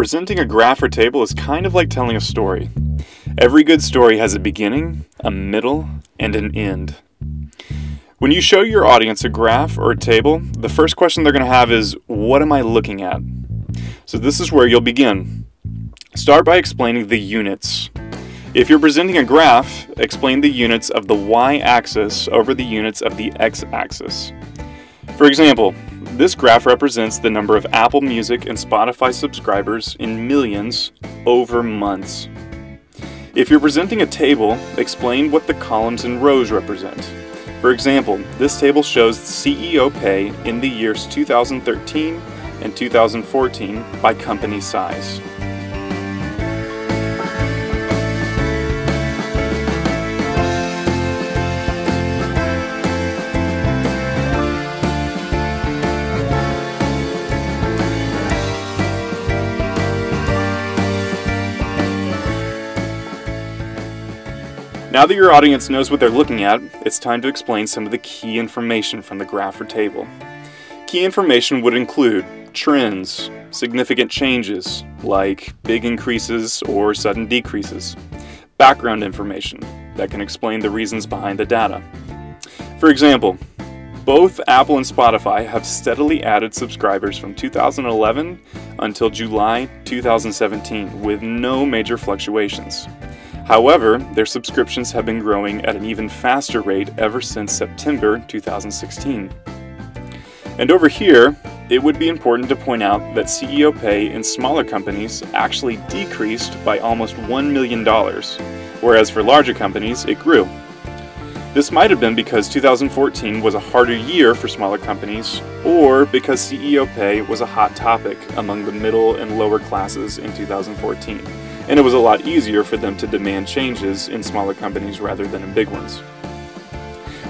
Presenting a graph or table is kind of like telling a story. Every good story has a beginning, a middle, and an end. When you show your audience a graph or a table, the first question they're going to have is, What am I looking at? So, this is where you'll begin. Start by explaining the units. If you're presenting a graph, explain the units of the y axis over the units of the x axis. For example, this graph represents the number of Apple Music and Spotify subscribers in millions over months. If you're presenting a table, explain what the columns and rows represent. For example, this table shows CEO pay in the years 2013 and 2014 by company size. Now that your audience knows what they're looking at, it's time to explain some of the key information from the graph or table. Key information would include trends, significant changes, like big increases or sudden decreases, background information that can explain the reasons behind the data. For example, both Apple and Spotify have steadily added subscribers from 2011 until July 2017 with no major fluctuations. However, their subscriptions have been growing at an even faster rate ever since September 2016. And over here, it would be important to point out that CEO pay in smaller companies actually decreased by almost $1 million, whereas for larger companies, it grew. This might have been because 2014 was a harder year for smaller companies, or because CEO pay was a hot topic among the middle and lower classes in 2014 and it was a lot easier for them to demand changes in smaller companies rather than in big ones.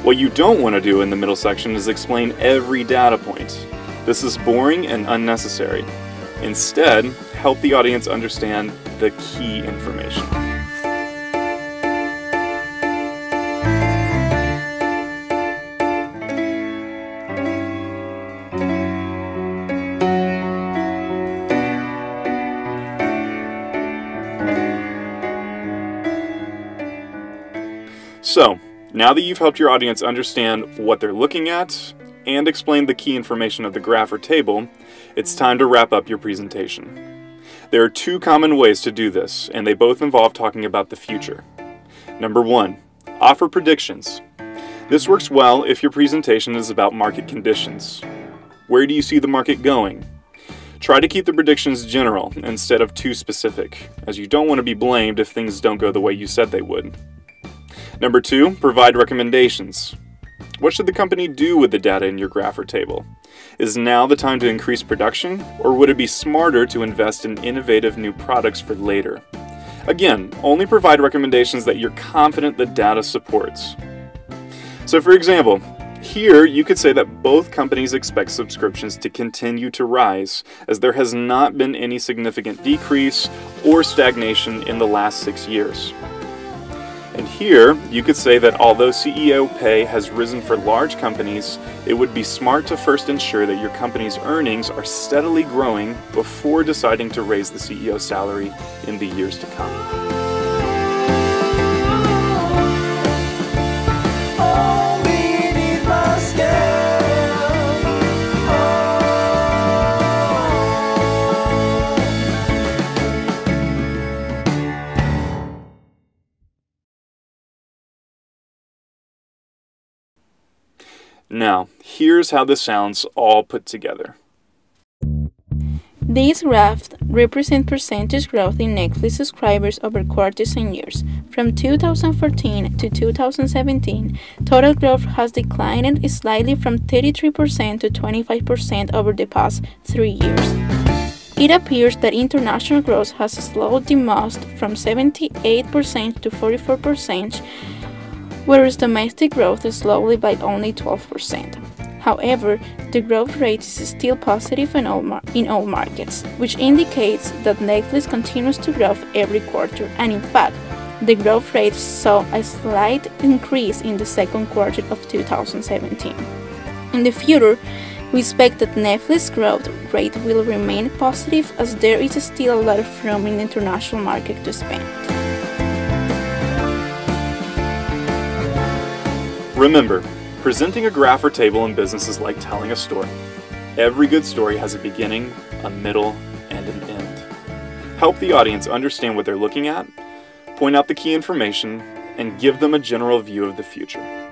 What you don't want to do in the middle section is explain every data point. This is boring and unnecessary. Instead, help the audience understand the key information. So, now that you've helped your audience understand what they're looking at and explained the key information of the graph or table, it's time to wrap up your presentation. There are two common ways to do this, and they both involve talking about the future. Number one, offer predictions. This works well if your presentation is about market conditions. Where do you see the market going? Try to keep the predictions general instead of too specific, as you don't want to be blamed if things don't go the way you said they would. Number two, provide recommendations. What should the company do with the data in your graph or table? Is now the time to increase production, or would it be smarter to invest in innovative new products for later? Again, only provide recommendations that you're confident the data supports. So, for example, here you could say that both companies expect subscriptions to continue to rise, as there has not been any significant decrease or stagnation in the last six years. And here, you could say that although CEO pay has risen for large companies, it would be smart to first ensure that your company's earnings are steadily growing before deciding to raise the CEO salary in the years to come. Now, here's how this sounds all put together. These graphs represent percentage growth in Netflix subscribers over quarters and years. From 2014 to 2017, total growth has declined slightly from 33% to 25% over the past three years. It appears that international growth has slowed the most from 78% to 44% whereas domestic growth is slowly by only 12%. However, the growth rate is still positive in all, in all markets, which indicates that Netflix continues to grow every quarter, and in fact, the growth rate saw a slight increase in the second quarter of 2017. In the future, We expect that Netflix growth rate will remain positive as there is still a lot of room in the international market to spend. Remember, presenting a graph or table in business is like telling a story. Every good story has a beginning, a middle, and an end. Help the audience understand what they're looking at, point out the key information, and give them a general view of the future.